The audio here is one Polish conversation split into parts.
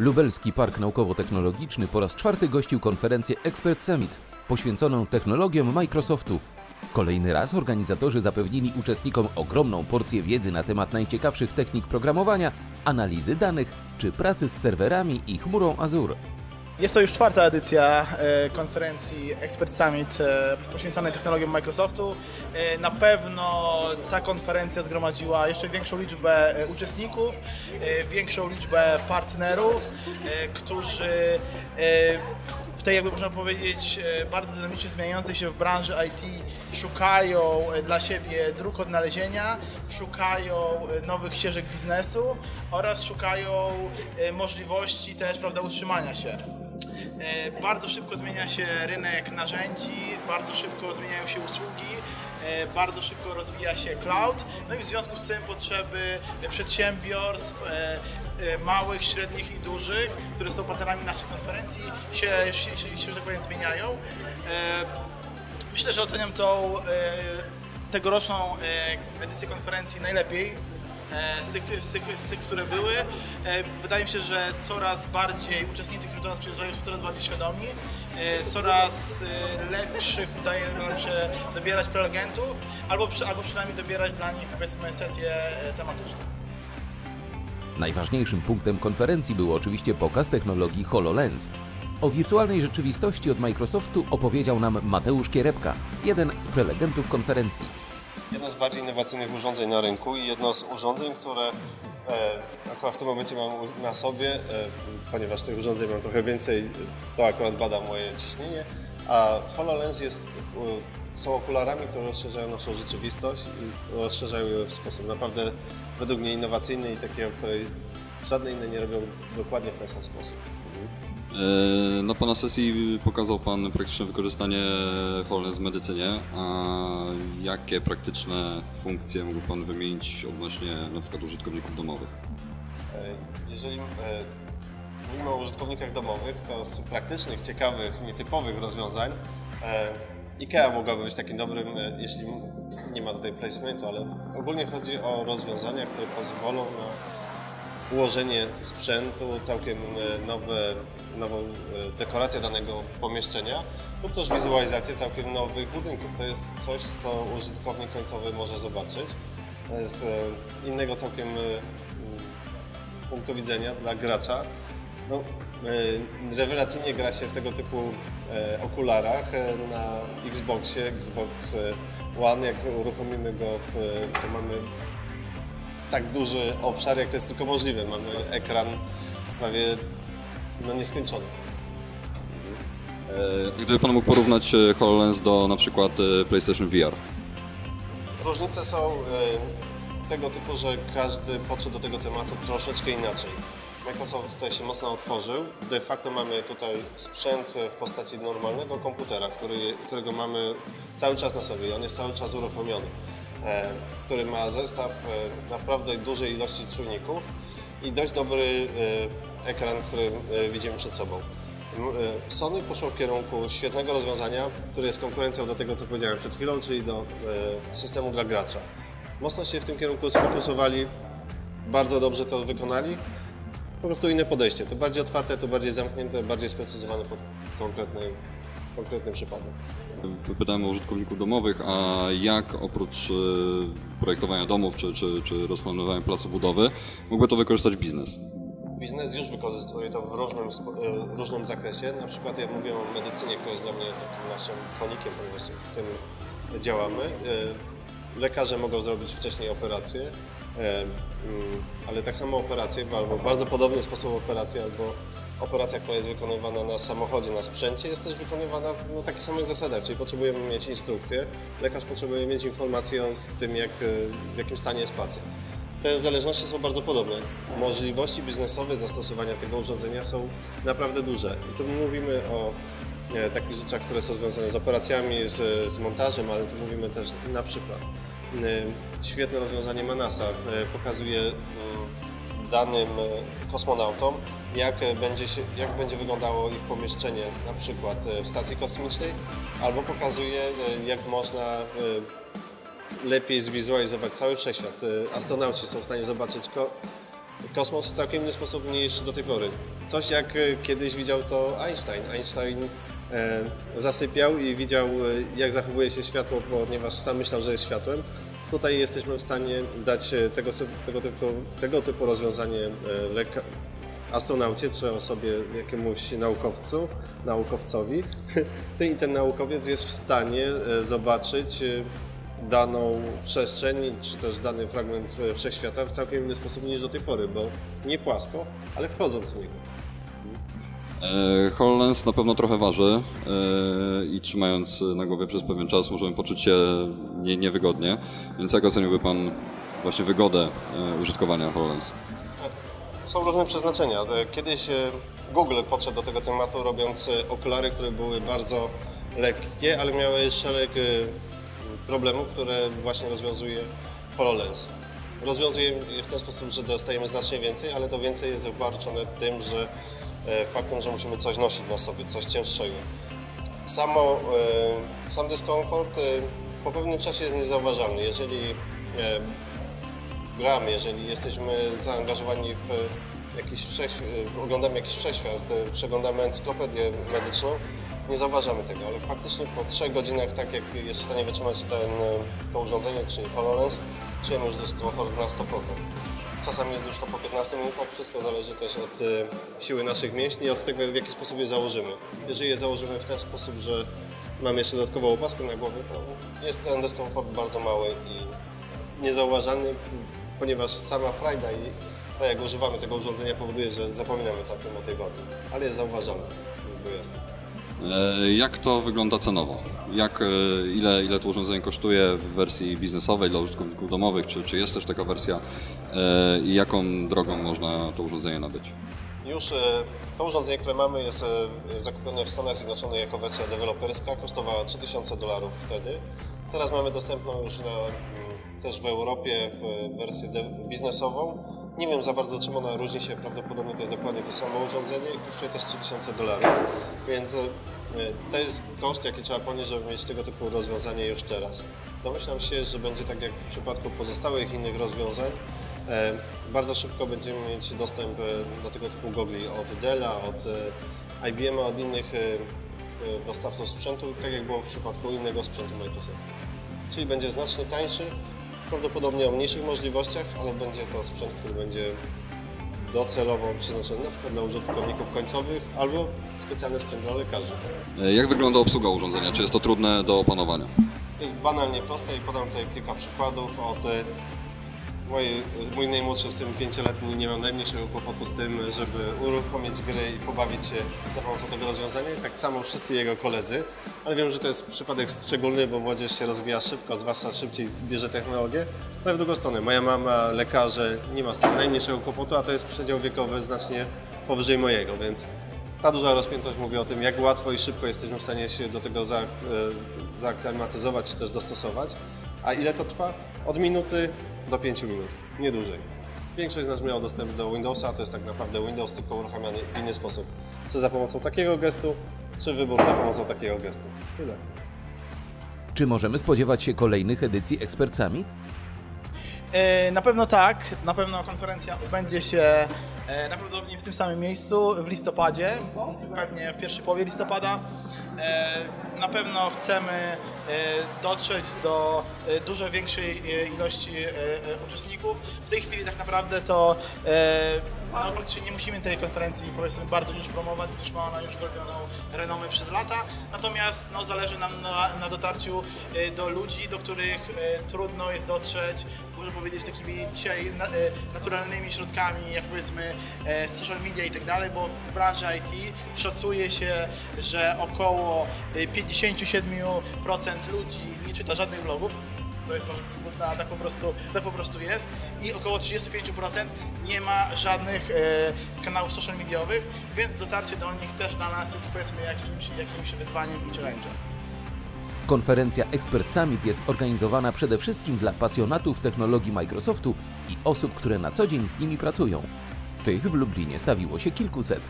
Lubelski Park Naukowo-Technologiczny po raz czwarty gościł konferencję Expert Summit poświęconą technologiom Microsoftu. Kolejny raz organizatorzy zapewnili uczestnikom ogromną porcję wiedzy na temat najciekawszych technik programowania, analizy danych czy pracy z serwerami i chmurą Azure. Jest to już czwarta edycja e, konferencji Expert Summit e, poświęconej technologiom Microsoftu. E, Na pewno ta konferencja zgromadziła jeszcze większą liczbę uczestników, większą liczbę partnerów, którzy w tej, jakby można powiedzieć, bardzo dynamicznie zmieniającej się w branży IT szukają dla siebie dróg odnalezienia, szukają nowych ścieżek biznesu oraz szukają możliwości też, prawda, utrzymania się. E, Bardzo szybko zmienia się rynek narzędzi, bardzo szybko zmieniają się usługi, e, bardzo szybko rozwija się cloud, no i w związku z tym potrzeby przedsiębiorstw, e, małych, średnich i dużych, które są partnerami naszej konferencji, się, się, się, się że tak powiem, zmieniają. Myślę, że oceniam tą tegoroczną edycję konferencji najlepiej z tych, z, tych, z tych, które były. E, Wydaje mi się, że coraz bardziej uczestnicy, którzy do nas przyjeżdżają, są coraz bardziej świadomi, e, coraz e, lepszych udaje nam się dobierać prelegentów, albo, przy, albo przynajmniej dobierać dla nich powiedzmy sesje e, tematyczne. Najważniejszym punktem konferencji był oczywiście pokaz technologii HoloLens. O wirtualnej rzeczywistości od Microsoftu opowiedział nam Mateusz Kierepka, jeden z prelegentów konferencji. Jedno z bardziej innowacyjnych urządzeń na rynku i jedno z urządzeń, które e, akurat w tym momencie mam na sobie, e, ponieważ tych urządzeń mam trochę więcej, to akurat bada moje ciśnienie, a HoloLens jest, są okularami, które rozszerzają naszą rzeczywistość i rozszerzają ją w sposób naprawdę według mnie innowacyjny i takiego, której żadne inne nie robią dokładnie w ten sam sposób. E, Na Pana sesji pokazał Pan praktyczne wykorzystanie HoloLens w medycynie. A jakie praktyczne funkcje mógł Pan wymienić odnośnie na użytkowników domowych? E, Jeżeli e, mówimy o użytkownikach domowych, to z praktycznych, ciekawych, nietypowych rozwiązań IKEA mogłaby być takim dobrym, jeśli nie ma tutaj placementu, ale ogólnie chodzi o rozwiązania, które pozwolą na ułożenie sprzętu, całkiem nowe, nową e, dekorację danego pomieszczenia lub też wizualizację całkiem nowych budynków. To jest coś, co użytkownik końcowy może zobaczyć e, z e, innego całkiem punktu widzenia dla gracza. No, rewelacyjnie gra się w tego typu okularach na Xboxie, Xbox One. Jak uruchomimy go, to mamy tak duży obszar, jak to jest tylko możliwe. Mamy ekran prawie no, nieskończony. E, Gdyby Pan mógł porównać e, HoloLens do na przykład e, PlayStation VR? Różnice są e, tego typu, że każdy podszedł do tego tematu troszeczkę inaczej. Microsoft tutaj się mocno otworzył. De facto mamy tutaj sprzęt w postaci normalnego komputera, który, którego mamy cały czas na sobie i on jest cały czas uruchomiony, który ma zestaw naprawdę dużej ilości czujników i dość dobry e, ekran, który e, widzimy przed sobą. E, Sony poszło w kierunku świetnego rozwiązania, które jest konkurencją do tego, co powiedziałem przed chwilą, czyli do systemu dla gracza. Mocno się w tym kierunku sfokusowali, bardzo dobrze to wykonali. Po prostu inne podejście. To bardziej otwarte, to bardziej zamknięte, bardziej sprecyzowane pod konkretny, konkretny przypadek. Pytałem o użytkowników domowych, a jak oprócz e, projektowania domów czy, czy, czy rozplanowania placu budowy mógłby to wykorzystać biznes? Biznes już wykorzystuje to w różnym, e, różnym zakresie. Na przykład ja mówię o medycynie, która jest dla mnie takim naszym konikiem, ponieważ w tym działamy. E, Lekarze mogą zrobić wcześniej operację, mm, ale tak samo operacje, albo bardzo podobny sposób operacji, albo operacja, która jest wykonywana na samochodzie, na sprzęcie, jest też wykonywana na takich samych zasadach, czyli potrzebujemy mieć instrukcję, lekarz potrzebuje mieć informację o tym, jak, e, w jakim stanie jest pacjent. Te zależności są bardzo podobne. Możliwości biznesowe zastosowania tego urządzenia są naprawdę duże. I tu mówimy o e, takich rzeczach, które są związane z operacjami, z, z montażem, ale tu mówimy też na przykład e, świetne rozwiązanie Manasa e, pokazuje danym kosmonautom, jak e, będzie, się, jak będzie wyglądało ich pomieszczenie na przykład e, w stacji kosmicznej, albo pokazuje, e, jak można lepiej zwizualizować cały wszechświat. Astronauci są w stanie zobaczyć ko- kosmos w całkiem inny sposób niż do tej pory. Coś jak kiedyś widział to Einstein. Einstein zasypiał i widział, jak zachowuje się światło, ponieważ sam myślał, że jest światłem. Tutaj jesteśmy w stanie dać tego, tego, typu, tego typu rozwiązanie astronaucie czy osobie, jakiemuś naukowcu, naukowcowi. I ten naukowiec jest w stanie e, zobaczyć e, daną przestrzeń, czy też dany fragment e, wszechświata w całkiem inny sposób niż do tej pory, bo nie płasko, ale wchodząc w niego. HoloLens na pewno trochę waży i trzymając na głowie przez pewien czas możemy poczuć się nie, niewygodnie, więc jak oceniłby Pan właśnie wygodę użytkowania HoloLens? Są różne przeznaczenia. E, Kiedyś e, Google podszedł do tego tematu robiąc e, okulary, które były bardzo lekkie, ale miały szereg problemów, które właśnie rozwiązuje HoloLens. Rozwiązuje je w ten sposób, że dostajemy znacznie więcej, ale to więcej jest obarczone tym, że faktem, że musimy coś nosić na sobie, coś cięższego. Samo, sam dyskomfort po pewnym czasie jest niezauważalny. Jeżeli e, gramy, jeżeli jesteśmy zaangażowani w jakiś wszechświat, oglądamy jakiś wszechświat, e, przeglądamy encyklopedię medyczną, nie zauważamy tego, ale faktycznie po 3 godzinach, tak jak jest w stanie wytrzymać ten, e, to urządzenie, czyli HoloLens, czujemy już dyskomfort na 100%. Czasami jest już to po 15 minutach, wszystko zależy też od e, siły naszych mięśni i od tego, w jaki sposób je założymy. Jeżeli je założymy w ten sposób, że mamy jeszcze dodatkową opaskę na głowie, to jest ten dyskomfort bardzo mały i niezauważalny, ponieważ sama frajda i to, jak używamy tego urządzenia powoduje, że zapominamy całkiem o tej wadze, ale jest zauważalne, jakby jest. E, Jak to wygląda cenowo? Jak, e, ile, ile to urządzenie kosztuje w wersji biznesowej dla użytkowników domowych? Czy, czy jest też taka wersja? E, I jaką drogą można to urządzenie nabyć? Już to urządzenie, które mamy, jest zakupione w Stanach Zjednoczonych jako wersja deweloperska, kosztowała 3000 dolarów wtedy. Teraz mamy dostępną już na, też w Europie w wersję biznesową. Nie wiem za bardzo, czym ona różni się, prawdopodobnie to jest dokładnie to samo urządzenie i kosztuje też 3000 dolarów, więc e, to jest koszt, jaki trzeba ponieść, żeby mieć tego typu rozwiązanie już teraz. Domyślam się, że będzie tak jak w przypadku pozostałych innych rozwiązań, E, Bardzo szybko będziemy mieć dostęp e, do tego typu gogli od Della, od e, IBM, od innych dostawców sprzętu, tak jak było w przypadku innego sprzętu Microsoft. Czyli będzie znacznie tańszy, prawdopodobnie o mniejszych możliwościach, ale będzie to sprzęt, który będzie docelowo przeznaczony na przykład dla użytkowników końcowych albo specjalny sprzęt dla lekarzy. E, Jak wygląda obsługa urządzenia? Czy jest to trudne do opanowania? Jest banalnie proste i podam tutaj kilka przykładów. Od mój, najmłodszy syn, pięcioletni, nie mam najmniejszego kłopotu z tym, żeby uruchomić gry i pobawić się za pomocą tego rozwiązania. Tak samo wszyscy jego koledzy, ale wiem, że to jest przypadek szczególny, bo młodzież się rozwija szybko, zwłaszcza szybciej bierze technologię. Ale w drugą stronę, moja mama, lekarze, nie ma z tym najmniejszego kłopotu, a to jest przedział wiekowy znacznie powyżej mojego, więc ta duża rozpiętość mówi o tym, jak łatwo i szybko jesteśmy w stanie się do tego e, zaaklimatyzować czy też dostosować. A ile to trwa? Od minuty do 5 minut, nie dłużej. Większość z nas miała dostęp do Windowsa, to jest tak naprawdę Windows tylko uruchamiany w inny sposób. Czy za pomocą takiego gestu, czy wybór za pomocą takiego gestu. Tyle. Czy możemy spodziewać się kolejnych edycji Expert Summit? E, Na pewno tak, na pewno konferencja odbędzie się e, najprawdopodobniej w tym samym miejscu w listopadzie, pewnie w pierwszej połowie listopada. Na pewno chcemy e, dotrzeć do e, dużo większej e, ilości uczestników. W tej chwili tak naprawdę to no, praktycznie nie musimy tej konferencji powiedzmy bardzo już promować, gdyż ma ona już wyrobioną renomę przez lata. Natomiast no, zależy nam na, na dotarciu e, do ludzi, do których e, trudno jest dotrzeć, można powiedzieć takimi dzisiaj e, naturalnymi środkami, jak powiedzmy e, social media i tak dalej, bo w branży IT szacuje się, że około e, 57% ludzi nie czyta żadnych blogów. To jest może smutne, ale tak po prostu, tak po prostu jest. I około 35% nie ma żadnych e, kanałów social mediowych, więc dotarcie do nich też dla nas jest powiedzmy jakimś, jakimś wyzwaniem i challenge'em. Konferencja Expert Summit jest organizowana przede wszystkim dla pasjonatów technologii Microsoftu i osób, które na co dzień z nimi pracują. Tych w Lublinie stawiło się kilkuset.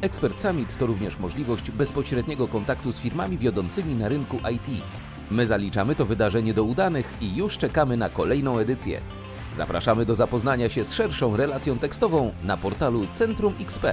Expert Summit to również możliwość bezpośredniego kontaktu z firmami wiodącymi na rynku IT. My zaliczamy to wydarzenie do udanych i już czekamy na kolejną edycję. Zapraszamy do zapoznania się z szerszą relacją tekstową na portalu Centrum XP.